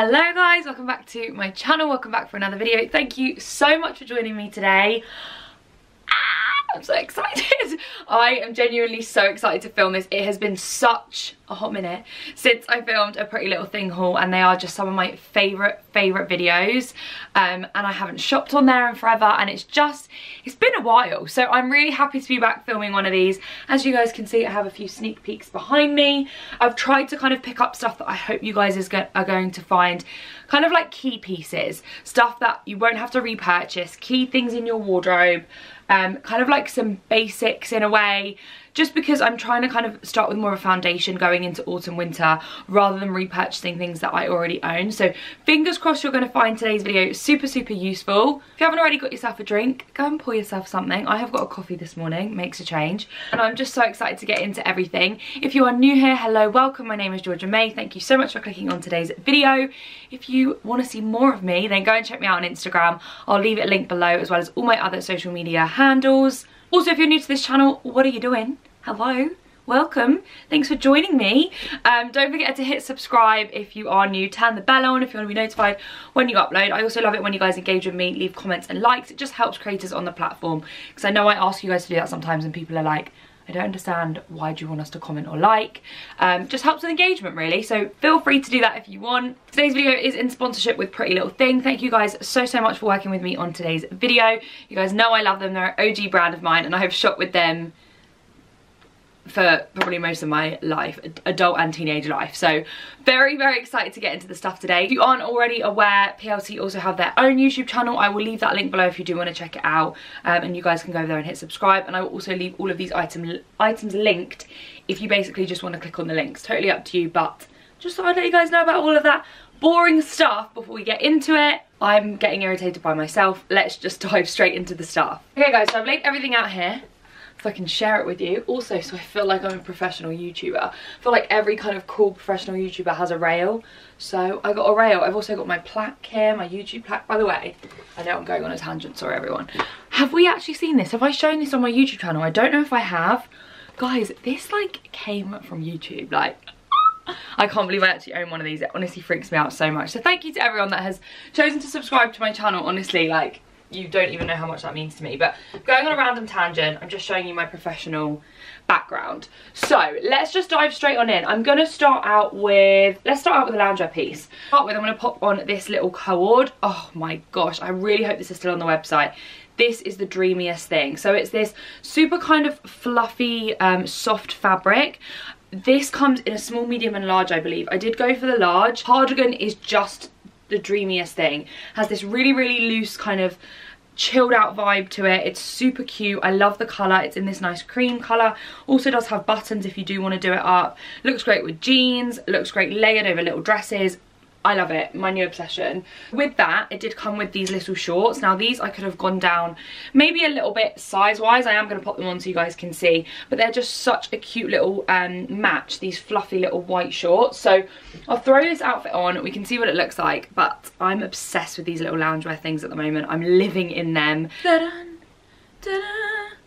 Hello guys, welcome back to my channel, welcome back for another video. Thank you so much for joining me today. I'm so excited. I am genuinely so excited to film this. It has been such a hot minute since I filmed a Pretty Little Thing haul and they are just some of my favourite, favourite videos. Um, and I haven't shopped on there in forever and it's just, it's been a while. So I'm really happy to be back filming one of these. As you guys can see, I have a few sneak peeks behind me. I've tried to kind of pick up stuff that I hope you guys is go are going to find kind of like key pieces, stuff that you won't have to repurchase, key things in your wardrobe, um, kind of like some basics in a way just because I'm trying to kind of start with more of a foundation going into autumn winter rather than repurchasing things that I already own. So fingers crossed you're going to find today's video super super useful. If you haven't already got yourself a drink go and pour yourself something. I have got a coffee this morning makes a change. And I'm just so excited to get into everything. If you are new here hello welcome. My name is Georgia May. Thank you so much for clicking on today's video. If you want to see more of me then go and check me out on Instagram. I'll leave it linked below as well as all my other social media handles also, if you're new to this channel, what are you doing? Hello? welcome. Thanks for joining me. Um, don't forget to hit subscribe if you are new. Turn the bell on if you want to be notified when you upload. I also love it when you guys engage with me. Leave comments and likes. It just helps creators on the platform because i know i ask you guys to do that sometimes and people are like I don't understand why do you want us to comment or like. Um, just helps with engagement really, so feel free to do that if you want. Today's video is in sponsorship with Pretty Little Thing. Thank you guys so, so much for working with me on today's video. You guys know I love them, they're an OG brand of mine and I have shot with them for probably most of my life, adult and teenage life. So very, very excited to get into the stuff today. If you aren't already aware, PLT also have their own YouTube channel. I will leave that link below if you do want to check it out. Um, and you guys can go over there and hit subscribe. And I will also leave all of these item, items linked if you basically just want to click on the links. Totally up to you, but just thought I'd let you guys know about all of that boring stuff before we get into it. I'm getting irritated by myself. Let's just dive straight into the stuff. Okay guys, so I've laid everything out here I can share it with you. Also, so I feel like I'm a professional YouTuber. I feel like every kind of cool professional YouTuber has a rail. So I got a rail. I've also got my plaque here, my YouTube plaque. By the way, I know I'm going on a tangent, sorry everyone. Have we actually seen this? Have I shown this on my YouTube channel? I don't know if I have. Guys, this like came from YouTube, like I can't believe I actually own one of these. It honestly freaks me out so much. So thank you to everyone that has chosen to subscribe to my channel. Honestly, like, you don't even know how much that means to me. But going on a random tangent, I'm just showing you my professional background. So let's just dive straight on in. I'm going to start out with, let's start out with a loungewear piece. Start with, I'm to pop on this little co-ord. Oh my gosh, I really hope this is still on the website this is the dreamiest thing so it's this super kind of fluffy um, soft fabric this comes in a small medium and large i believe i did go for the large cardigan is just the dreamiest thing. Has this really, really loose kind of chilled out vibe to it. It's super cute. I love the colour. It's in this nice cream colour. Also does have buttons if you do want to do it up. Looks great with jeans. Looks great layered over little dresses. I love it, my new obsession. With that, it did come with these little shorts. Now these I could have gone down maybe a little bit size-wise. I am going to pop them on so you guys can see. But they're just such a cute little um, match, these fluffy little white shorts. So I'll throw this outfit on, we can see what it looks like. But I'm obsessed with these little loungewear things at the moment. I'm living in them. Da da.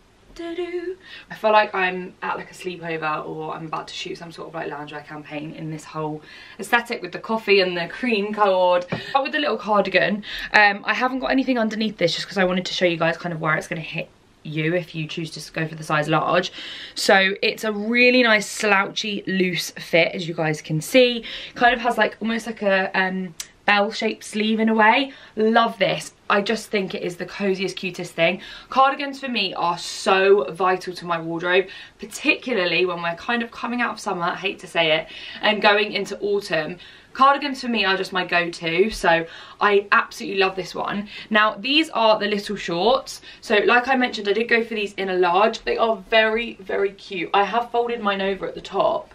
I feel like I'm at like a sleepover or I'm about to shoot some sort of like loungewear campaign in this whole aesthetic with the coffee and the cream co-ord. But with the little cardigan, um, I haven't got anything underneath this just because I wanted to show you guys kind of where it's going to hit you if you choose to go for the size large. So it's a really nice slouchy loose fit as you guys can see. Kind of has like almost like a um bell-shaped sleeve in a way. Love this. I just think it is the coziest, cutest thing. Cardigans for me are so vital to my wardrobe, particularly when we're kind of coming out of summer, I hate to say it, and going into autumn. Cardigans for me are just my go-to, so I absolutely love this one. Now, these are the little shorts. So like I mentioned, I did go for these in a large. They are very, very cute. I have folded mine over at the top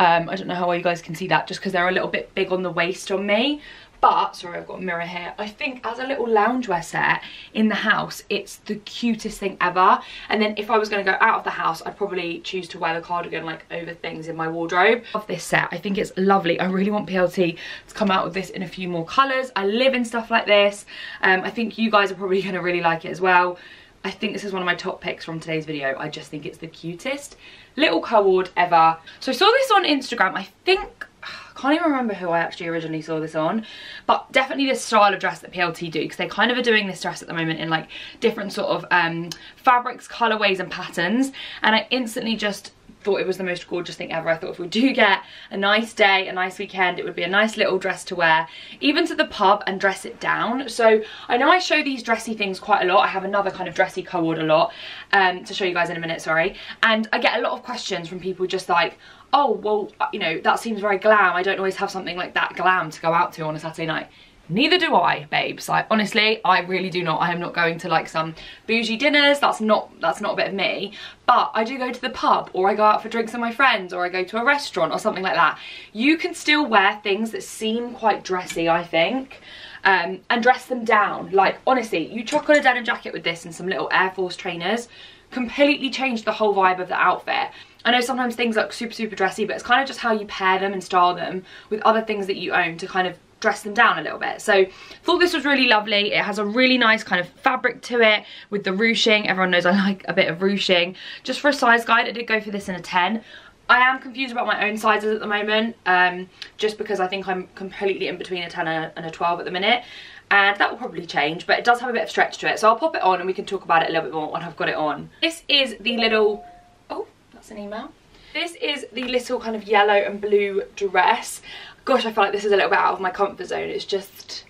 um, I don't know how well you guys can see that just because they're a little bit big on the waist on me. But, sorry I've got a mirror here, I think as a little loungewear set in the house, it's the cutest thing ever. And then if I was going to go out of the house, I'd probably choose to wear the cardigan like over things in my wardrobe. Of this set, I think it's lovely. I really want PLT to come out with this in a few more colours. I live in stuff like this. Um, I think you guys are probably going to really like it as well. I think this is one of my top picks from today's video. I just think it's the cutest little co-ord ever. So I saw this on Instagram. I think I can't even remember who I actually originally saw this on, but definitely this style of dress that PLT do because they kind of are doing this dress at the moment in like different sort of um, fabrics, colorways and patterns. And I instantly just thought it was the most gorgeous thing ever. I thought if we do get a nice day, a nice weekend, it would be a nice little dress to wear, even to the pub and dress it down. So I know I show these dressy things quite a lot. I have another kind of dressy co-ord a lot um, to show you guys in a minute, sorry. And I get a lot of questions from people just like, oh, well, you know, that seems very glam. I don't always have something like that glam to go out to on a Saturday night. Neither do I, babes. Like, honestly, I really do not. I am not going to like some bougie dinners. That's not, that's not a bit of me. But I do go to the pub or I go out for drinks with my friends or I go to a restaurant or something like that. You can still wear things that seem quite dressy, I think. Um, and dress them down. Like, honestly, you chuck on a denim jacket with this and some little Air Force trainers, completely change the whole vibe of the outfit. I know sometimes things look super, super dressy, but it's kind of just how you pair them and style them with other things that you own to kind of dress them down a little bit. So thought this was really lovely. It has a really nice kind of fabric to it with the ruching. Everyone knows I like a bit of ruching. Just for a size guide, I did go for this in a 10. I am confused about my own sizes at the moment, um, just because I think I'm completely in between a 10 and a 12 at the minute. And that will probably change, but it does have a bit of stretch to it. So I'll pop it on and we can talk about it a little bit more when I've got it on. This is the little, oh, that's an email. This is the little kind of yellow and blue dress gosh, I feel like this is a little bit out of my comfort zone. It's just,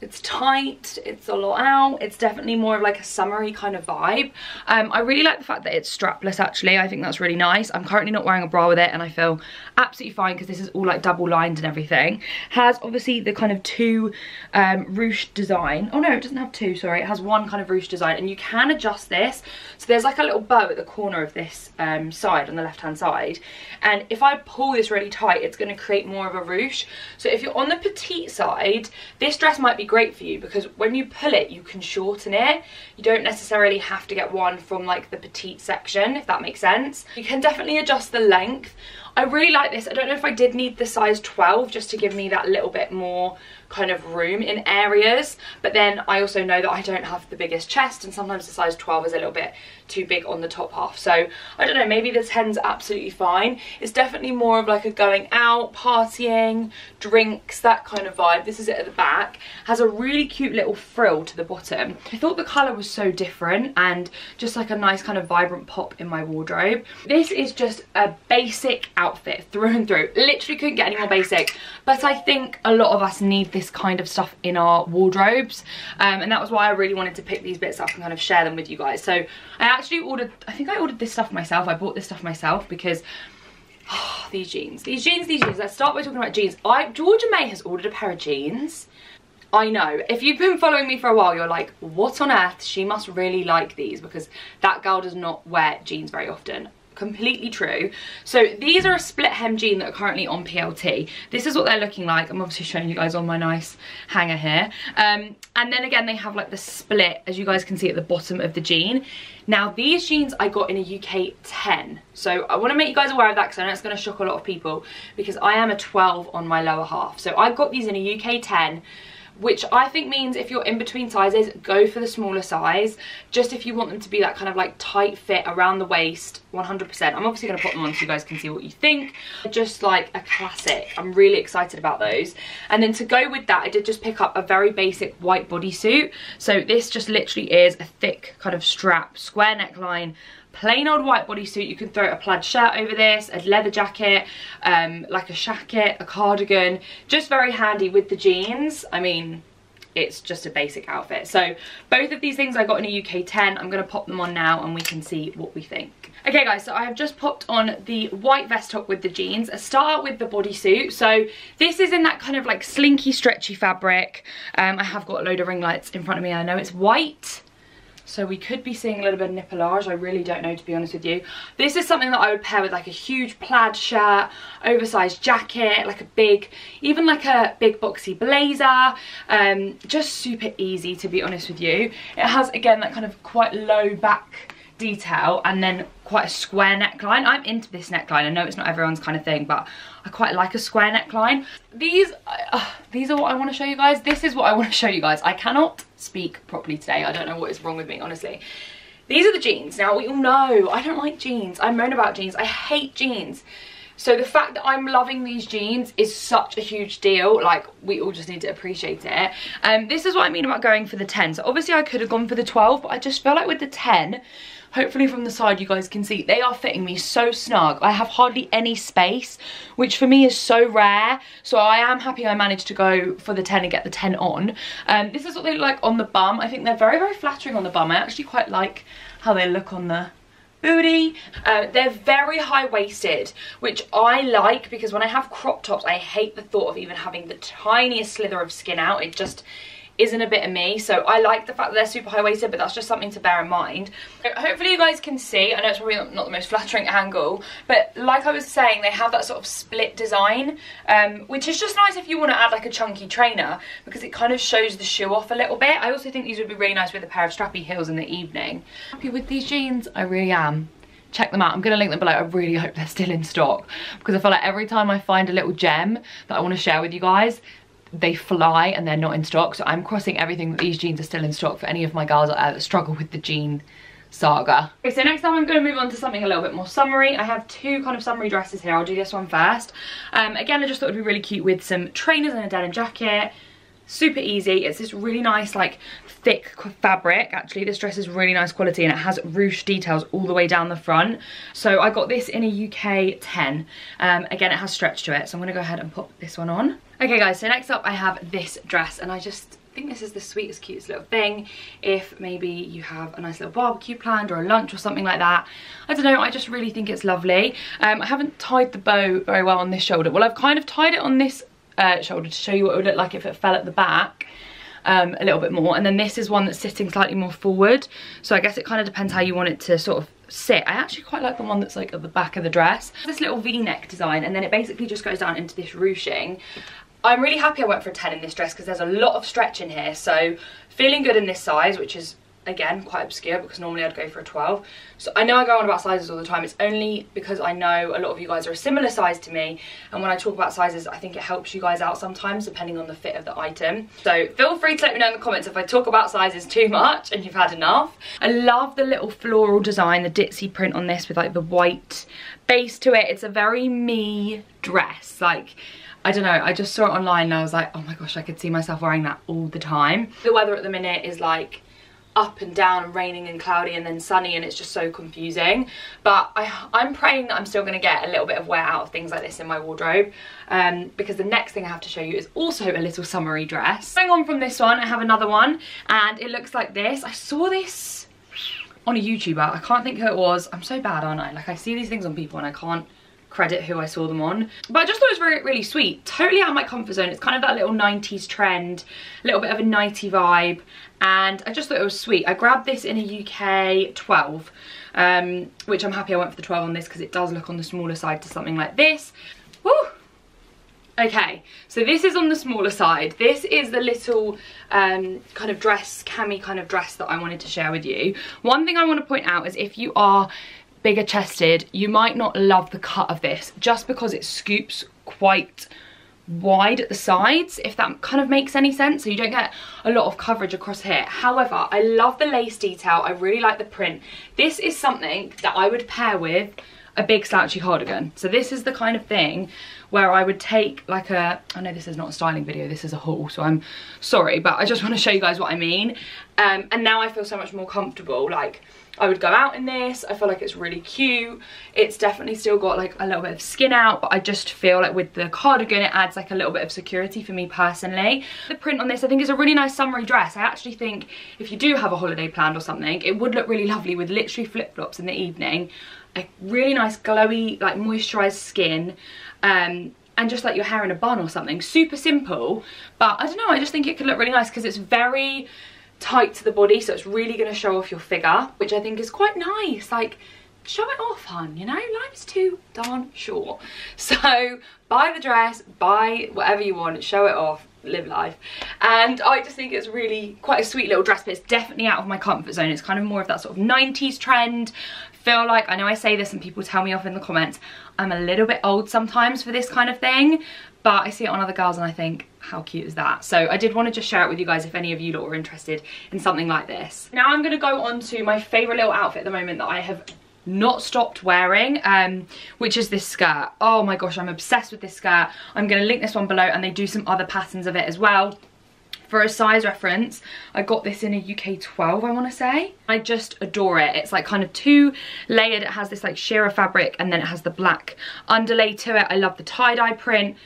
it's tight, it's a lot out, it's definitely more of like a summery kind of vibe. Um, I really like the fact that it's strapless actually, I think that's really nice. I'm currently not wearing a bra with it and I feel absolutely fine because this is all like double lined and everything. Has obviously the kind of two um, ruche design. Oh no, it doesn't have two, sorry. It has one kind of ruche design and you can adjust this. So there's like a little bow at the corner of this um, side on the left hand side. And if I pull this really tight, it's going to create more of a ruche. So if you're on the petite side, this dress might be great for you because when you pull it, you can shorten it. You don't necessarily have to get one from like the petite section, if that makes sense. You can definitely adjust the length. I really like this. I don't know if I did need the size 12 just to give me that little bit more kind of room in areas but then I also know that I don't have the biggest chest and sometimes the size 12 is a little bit too big on the top half. So I don't know maybe the 10's absolutely fine. It's definitely more of like a going out partying drinks that kind of vibe. This is it at the back. Has a really cute little frill to the bottom. I thought the colour was so different and just like a nice kind of vibrant pop in my wardrobe. This is just a basic outfit through and through. Literally couldn't get any more basic. But I think a lot of us need this this kind of stuff in our wardrobes. Um, and that was why I really wanted to pick these bits up and kind of share them with you guys. So I actually ordered I think I ordered this stuff myself. I bought this stuff myself because oh, these jeans these jeans these jeans. Let's start by talking about jeans. I Georgia May has ordered a pair of jeans. I know. If you've been following me for a while, you're like, what on earth? She must really like these because that girl does not wear jeans very often completely true. So these are a split hem jean that are currently on PLT. This is what they're looking like. I'm obviously showing you guys on my nice hanger here. Um, and then again, they have like the split, as you guys can see at the bottom of the jean. Now these jeans I got in a UK 10. So I want to make you guys aware of that because I know it's going to shock a lot of people because I am a 12 on my lower half. So I got these in a UK 10 which I think means if you're in between sizes, go for the smaller size. Just if you want them to be that kind of like tight fit around the waist, 100%. I'm obviously to put them on so you guys can see what you think. Just like a classic. I'm really excited about those. And then to go with that, I did just pick up a very basic white bodysuit. So this just literally is a thick kind of strap, square neckline, plain old white bodysuit. You can throw a plaid shirt over this, a leather jacket, um, like a shacket, a cardigan. Just very handy with the jeans. I mean, it's just a basic outfit. So both of these things I got in a UK 10. I'm going to pop them on now and we can see what we think. Okay guys, so I have just popped on the white vest top with the jeans. I start with the bodysuit. So this is in that kind of like slinky, stretchy fabric. Um, I have got a load of ring lights in front of me. I know it's white. So we could be seeing a little bit of nippleage. I really don't know, to be honest with you. This is something that I would pair with like a huge plaid shirt, oversized jacket, like a big, even like a big boxy blazer. Um, just super easy, to be honest with you. It has, again, that kind of quite low back detail and then quite a square neckline. I'm into this neckline. I know it's not everyone's kind of thing, but I quite like a square neckline. These, uh, these are what I want to show you guys. This is what I want to show you guys. I cannot speak properly today. I don't know what is wrong with me, honestly. These are the jeans. Now, we all know I don't like jeans. I moan about jeans. I hate jeans. So the fact that I'm loving these jeans is such a huge deal. Like, we all just need to appreciate it. Um, this is what I mean about going for the 10. So obviously I could have gone for the 12, but I just feel like with the 10, hopefully from the side you guys can see, they are fitting me so snug. I have hardly any space, which for me is so rare. So I am happy I managed to go for the 10 and get the 10 on. Um, this is what they look like on the bum. I think they're very, very flattering on the bum. I actually quite like how they look on the booty. Uh, they're very high-waisted, which I like because when I have crop tops, I hate the thought of even having the tiniest slither of skin out. It just isn't a bit of me so I like the fact that they're super high-waisted but that's just something to bear in mind. Hopefully you guys can see, I know it's probably not the most flattering angle but like I was saying they have that sort of split design um, which is just nice if you want to add like a chunky trainer because it kind of shows the shoe off a little bit. I also think these would be really nice with a pair of strappy heels in the evening. Happy with these jeans? I really am check them out i'm gonna link them below i really hope they're still in stock because i feel like every time i find a little gem that i want to share with you guys they fly and they're not in stock. So I'm crossing everything that these jeans are still in stock for any of my girls that struggle with the jean saga. Okay, so next time I'm going to move on to something a little bit more summery. I have two kind of summery dresses here. I'll do this one first. Um, again, I just thought it would be really cute with some trainers and a denim jacket. Super easy. It's this really nice, like, thick fabric. Actually, this dress is really nice quality and it has ruche details all the way down the front. So I got this in a UK 10. Um, again, it has stretch to it. So I'm going to go ahead and pop this one on. Okay guys, so next up I have this dress and I just think this is the sweetest, cutest little thing. If maybe you have a nice little barbecue planned or a lunch or something like that. I don't know, I just really think it's lovely. Um, I haven't tied the bow very well on this shoulder. Well, I've kind of tied it on this uh, shoulder to show you what it would look like if it fell at the back. Um, a little bit more and then this is one that's sitting slightly more forward so I guess it kind of depends how you want it to sort of sit. I actually quite like the one that's like at the back of the dress. This little v-neck design and then it basically just goes down into this ruching I'm really happy I went for a 10 in this dress because there's a lot of stretch in here. So feeling good in this size, which is again quite obscure because normally I'd go for a 12 so I know I go on about sizes all the time. It's only because I know a lot of you guys are a similar size to me. And when I talk about sizes I think it helps you guys out sometimes depending on the fit of the item. So feel free to let me know in the comments if I talk about sizes too much and you've had enough. I love the little floral design the ditzy print on this with like the white base to it. It's a very me dress. Like I don't know, I just saw it online and I was like, oh my gosh, I could see myself wearing that all the time. The weather at the minute is like up and down and raining and cloudy and then sunny and it's just so confusing but I, I'm praying that I'm still going to get a little bit of wear out of things like this in my wardrobe um, because the next thing I have to show you is also a little summery dress. Going on from this one I have another one and it looks like this. I saw this on a YouTuber, I can't think who it was. I'm so bad aren't I? Like I see these things on people and I can't credit who I saw them on. But I just thought it was very, really sweet. Totally out of my comfort zone. It's kind of that little 90s trend, a little bit of a nighty vibe. And I just thought it was sweet. I grabbed this in a UK 12, um, which I'm happy I went for the 12 on this because it does look on the smaller side to something like this. Woo! Okay, so this is on the smaller side. This is the little um, kind of dress, cami kind of dress that I wanted to share with you. One thing I want to point out is if you are bigger chested, you might not love the cut of this just because it scoops quite wide at the sides, if that kind of makes any sense. So you don't get a lot of coverage across here. However, I love the lace detail. I really like the print. This is something that I would pair with a big slouchy cardigan. So this is the kind of thing where I would take like a, I know this is not a styling video, this is a haul, so I'm sorry, but I just want to show you guys what I mean. Um, and now I feel so much more comfortable. Like I would go out in this. I feel like it's really cute. It's definitely still got like a little bit of skin out, but I just feel like with the cardigan, it adds like a little bit of security for me personally. The print on this, I think is a really nice summery dress. I actually think if you do have a holiday planned or something, it would look really lovely with literally flip-flops in the evening. A really nice glowy, like moisturized skin. Um, and just like your hair in a bun or something. Super simple, but I don't know, I just think it could look really nice because it's very tight to the body so it's really going to show off your figure which I think is quite nice. Like show it off hon you know? Life's too darn short. So buy the dress buy whatever you want show it off live life. And I just think it's really quite a sweet little dress but it's definitely out of my comfort zone. It's kind of more of that sort of 90s trend. Feel like I know I say this and people tell me off in the comments I'm a little bit old sometimes for this kind of thing but I see it on other girls and I think how cute is that so I did want to just share it with you guys if any of you lot were interested in something like this now I'm going to go on to my favorite little outfit at the moment that I have not stopped wearing, um, which is this skirt. Oh my gosh, I'm obsessed with this skirt. I'm gonna link this one below and they do some other patterns of it as well. For a size reference, I got this in a UK 12, I wanna say. I just adore it. It's like kind of two layered. It has this like sheer fabric and then it has the black underlay to it. I love the tie-dye print.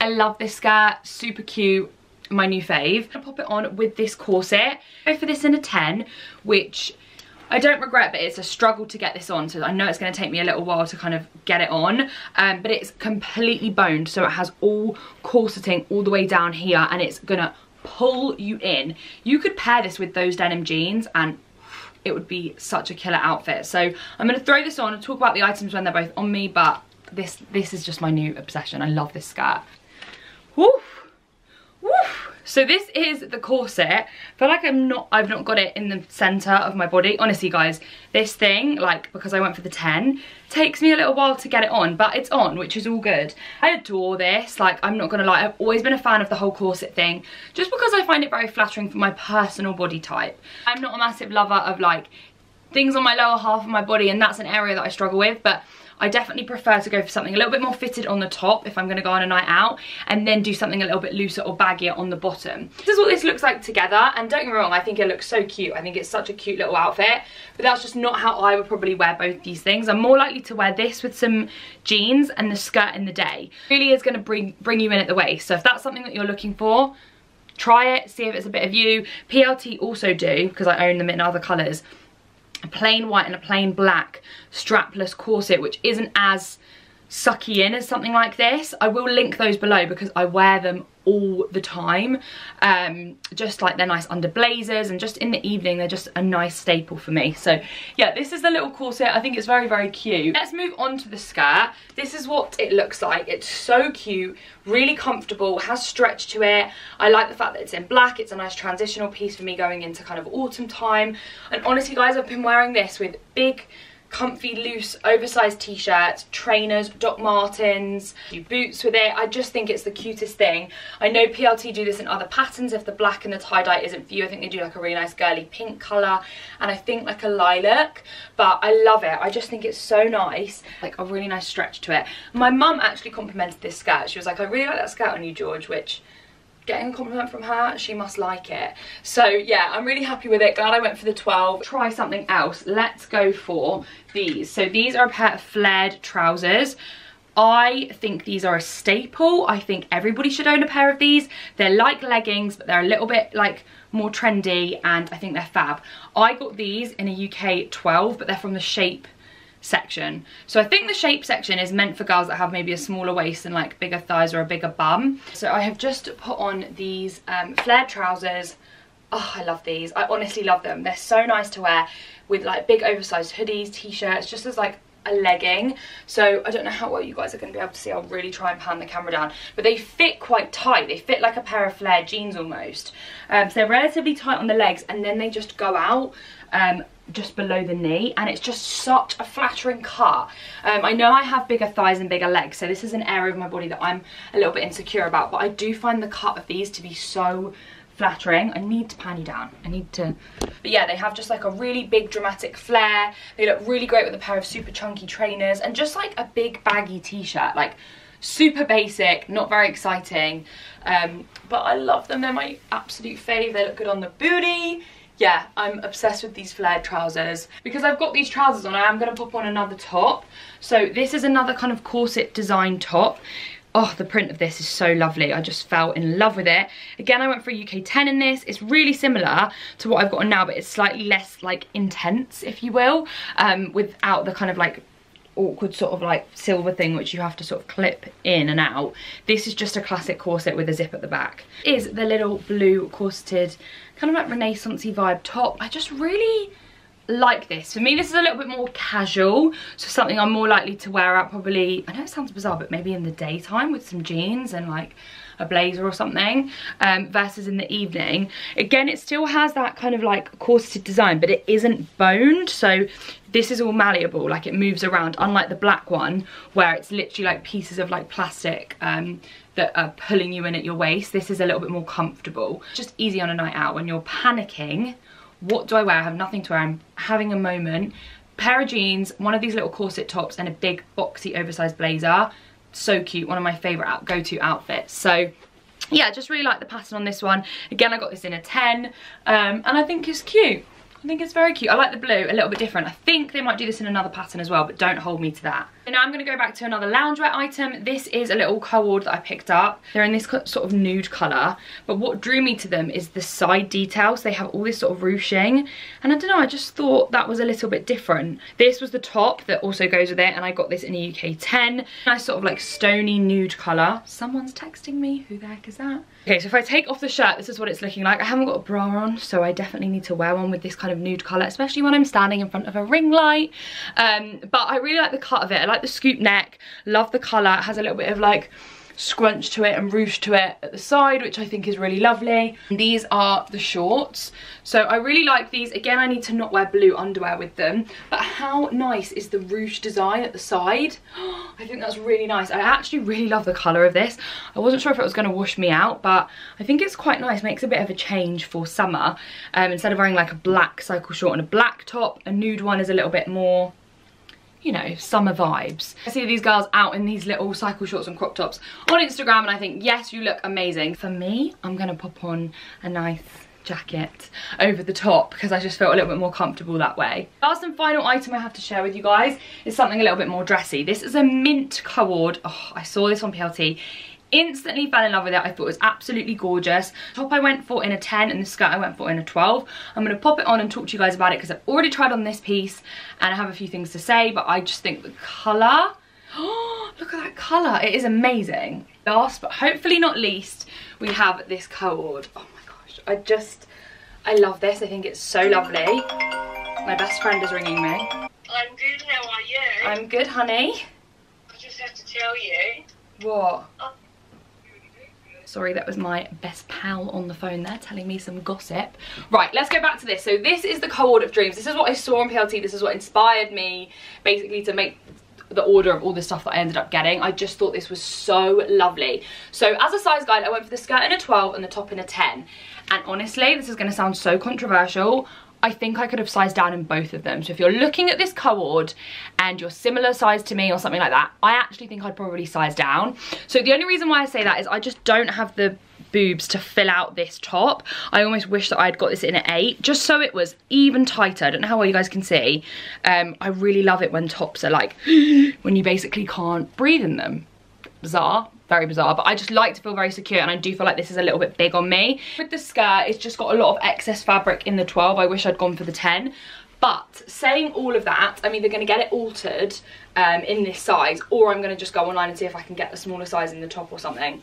I love this skirt, super cute my new fave. i pop it on with this corset. Go for this in a 10, which I don't regret, but it's a struggle to get this on. So I know it's going to take me a little while to kind of get it on. Um, but it's completely boned. So it has all corseting all the way down here and it's going to pull you in. You could pair this with those denim jeans and it would be such a killer outfit. So I'm going to throw this on and talk about the items when they're both on me. But this, this is just my new obsession. I love this skirt. Woo! Woo! So this is the corset. I feel like I'm not, I've not got it in the center of my body. Honestly, guys, this thing, like, because I went for the 10, takes me a little while to get it on, but it's on, which is all good. I adore this. Like, I'm not gonna lie, I've always been a fan of the whole corset thing, just because I find it very flattering for my personal body type. I'm not a massive lover of, like, things on my lower half of my body, and that's an area that I struggle with, but I definitely prefer to go for something a little bit more fitted on the top if I'm going to go on a night out and then do something a little bit looser or baggier on the bottom. This is what this looks like together and don't get me wrong, I think it looks so cute. I think it's such a cute little outfit, but that's just not how I would probably wear both these things. I'm more likely to wear this with some jeans and the skirt in the day. It really is going to bring, bring you in at the waist. So if that's something that you're looking for, try it, see if it's a bit of you. PLT also do, because I own them in other colours, plain white and a plain black strapless corset, which isn't as sucky in as something like this. I will link those below because I wear them all the time. Um, just like they're nice under blazers and just in the evening they're just a nice staple for me. So yeah, this is the little corset. I think it's very, very cute. Let's move on to the skirt. This is what it looks like. It's so cute, really comfortable, has stretch to it. I like the fact that it's in black. It's a nice transitional piece for me going into kind of autumn time. And honestly guys, I've been wearing this with big comfy, loose, oversized t-shirts, trainers, Doc Martens, boots with it. I just think it's the cutest thing. I know PLT do this in other patterns if the black and the tie-dye isn't for you. I think they do like a really nice girly pink colour and I think like a lilac, but I love it. I just think it's so nice, like a really nice stretch to it. My mum actually complimented this skirt. She was like, I really like that skirt on you, George, which getting a compliment from her she must like it so yeah i'm really happy with it glad i went for the 12 try something else let's go for these so these are a pair of flared trousers I think these are a staple. I think everybody should own a pair of these. They're like leggings, but they're a little bit like more trendy and I think they're fab. I got these in a UK 12, but they're from the Shape section. So I think the shape section is meant for girls that have maybe a smaller waist and like bigger thighs or a bigger bum. So I have just put on these um, flared trousers. Oh, I love these. I honestly love them. They're so nice to wear with like big oversized hoodies, t-shirts, just as like a legging so I don't know how well you guys are going to be able to see I'll really try and pan the camera down but they fit quite tight they fit like a pair of flared jeans almost um, so they're relatively tight on the legs and then they just go out um, just below the knee and it's just such a flattering cut. Um, I know I have bigger thighs and bigger legs so this is an area of my body that I'm a little bit insecure about but I do find the cut of these to be so flattering. I need to pan you down. I need to... But yeah, they have just like a really big dramatic flare. They look really great with a pair of super chunky trainers and just like a big baggy t-shirt. Like super basic, not very exciting. Um, but I love them. They're my absolute fave. They look good on the booty yeah, I'm obsessed with these flared trousers. Because I've got these trousers on, I am going to pop on another top. So this is another kind of corset design top. Oh, the print of this is so lovely. I just fell in love with it. Again, I went for a UK 10 in this. It's really similar to what I've got on now, but it's slightly less like intense, if you will, um, without the kind of like awkward sort of like silver thing which you have to sort of clip in and out. This is just a classic corset with a zip at the back. Is the little blue corseted kind of like renaissancey vibe top. I just really like this. For me, this is a little bit more casual, so something I'm more likely to wear out probably, I know it sounds bizarre, but maybe in the daytime with some jeans and like a blazer or something um, versus in the evening. Again, it still has that kind of like corseted design, but it isn't boned. So this is all malleable, like it moves around, unlike the black one where it's literally like pieces of like plastic um, that are pulling you in at your waist. This is a little bit more comfortable. Just easy on a night out when you're panicking. What do I wear? I have nothing to wear. I'm having a moment pair of jeans, one of these little corset tops and a big boxy oversized blazer. So cute, one of my favorite go-to outfits. So yeah, just really like the pattern on this one. Again, I got this in a 10 um, and I think it's cute. I think it's very cute. I like the blue, a little bit different. I think they might do this in another pattern as well, but don't hold me to that. And now I'm going to go back to another loungewear item. This is a little co-ord that I picked up. They're in this sort of nude colour, but what drew me to them is the side details. They have all this sort of ruching, and I don't know, I just thought that was a little bit different. This was the top that also goes with it, and I got this in a UK 10. Nice sort of like stony nude colour. Someone's texting me. Who the heck is that? Okay, so if I take off the shirt, this is what it's looking like. I haven't got a bra on, so I definitely need to wear one with this kind of nude colour, especially when I'm standing in front of a ring light. Um, but I really like the cut of it. Like the scoop neck, love the colour. It has a little bit of like scrunch to it and ruche to it at the side which I think is really lovely. These are the shorts. So I really like these. Again I need to not wear blue underwear with them. But how nice is the ruche design at the side? I think that's really nice. I actually really love the colour of this. I wasn't sure if it was going to wash me out but I think it's quite nice. Makes a bit of a change for summer. Um, instead of wearing like a black cycle short and a black top a nude one is a little bit more you know, summer vibes. I see these girls out in these little cycle shorts and crop tops on Instagram and I think, yes, you look amazing. For me, I'm gonna pop on a nice jacket over the top because I just felt a little bit more comfortable that way. Last and final item I have to share with you guys is something a little bit more dressy. This is a mint co-ord. Oh, I saw this on PLT instantly fell in love with it. I thought it was absolutely gorgeous. Top I went for in a 10 and the skirt I went for in a 12. I'm going to pop it on and talk to you guys about it because I've already tried on this piece and I have a few things to say, but I just think the colour, oh, look at that colour. It is amazing. Last but hopefully not least, we have this co-ord. Oh my gosh, I just, I love this. I think it's so lovely. My best friend is ringing me. I'm good, how are you? I'm good, honey. I just have to tell you. What? Oh, Sorry, that was my best pal on the phone there telling me some gossip. Right, let's go back to this. So this is the co-ord of dreams. This is what I saw on PLT. This is what inspired me basically to make the order of all the stuff that I ended up getting. I just thought this was so lovely. So as a size guide, I went for the skirt in a 12 and the top in a 10. And honestly, this is going to sound so controversial. I think I could have sized down in both of them. So if you're looking at this co-ord and you're similar size to me or something like that, I actually think I'd probably size down. So the only reason why I say that is I just don't have the boobs to fill out this top. I almost wish that I'd got this in at 8, just so it was even tighter. I don't know how well you guys can see. Um, I really love it when tops are like, when you basically can't breathe in them. Bizarre, very bizarre, but I just like to feel very secure and I do feel like this is a little bit big on me. With the skirt, it's just got a lot of excess fabric in the 12. I wish I'd gone for the 10. But saying all of that, I'm either going to get it altered um, in this size or I'm going to just go online and see if I can get the smaller size in the top or something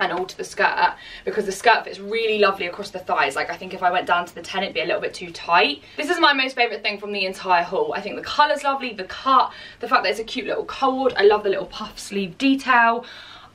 and alter the skirt because the skirt fits really lovely across the thighs like I think if I went down to the 10 it'd be a little bit too tight this is my most favorite thing from the entire haul I think the color's lovely the cut the fact that it's a cute little co-ord I love the little puff sleeve detail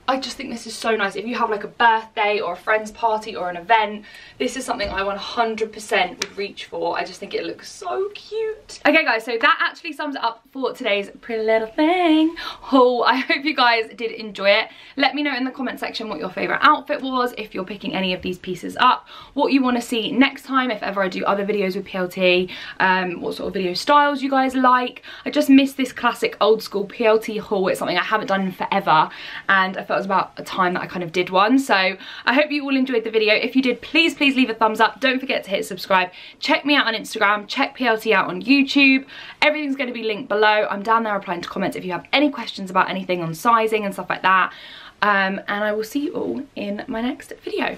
I just think this is so nice. If you have like a birthday or a friend's party or an event, this is something I 100% would reach for. I just think it looks so cute. Okay guys, so that actually sums up for today's Pretty Little Thing haul. I hope you guys did enjoy it. Let me know in the comment section what your favourite outfit was, if you're picking any of these pieces up, what you want to see next time, if ever I do other videos with PLT, um, what sort of video styles you guys like. I just miss this classic old school PLT haul. It's something I haven't done in forever and I felt it was about a time that I kind of did one. So I hope you all enjoyed the video. If you did, please, please leave a thumbs up. Don't forget to hit subscribe. Check me out on Instagram. Check PLT out on YouTube. Everything's going to be linked below. I'm down there replying to comments if you have any questions about anything on sizing and stuff like that. Um, and I will see you all in my next video.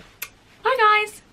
Bye guys!